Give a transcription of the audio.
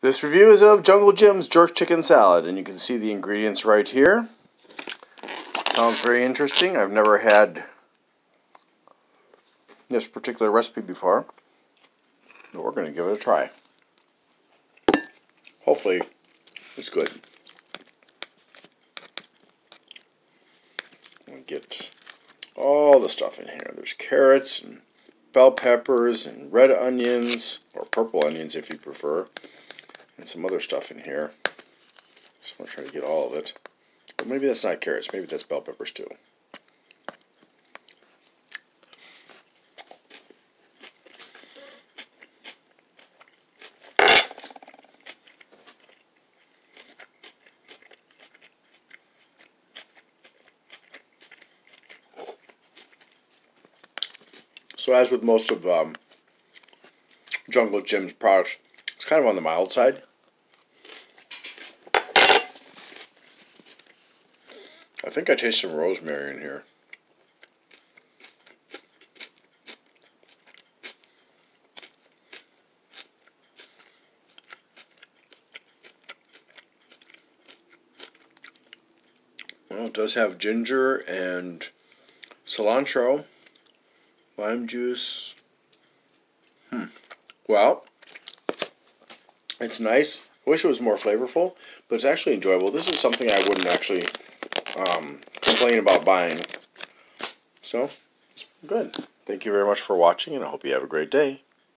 This review is of Jungle Jim's Jerk Chicken Salad, and you can see the ingredients right here. Sounds very interesting. I've never had this particular recipe before, but we're going to give it a try. Hopefully, it's good. And get all the stuff in here. There's carrots and bell peppers and red onions, or purple onions if you prefer and some other stuff in here. Just want to try to get all of it. But maybe that's not carrots. Maybe that's bell peppers too. So as with most of um, Jungle Jim's products, kind of on the mild side. I think I taste some rosemary in here. Well, it does have ginger and cilantro, lime juice. Hmm. Well, it's nice. I wish it was more flavorful, but it's actually enjoyable. This is something I wouldn't actually um, complain about buying. So, it's good. Thank you very much for watching, and I hope you have a great day.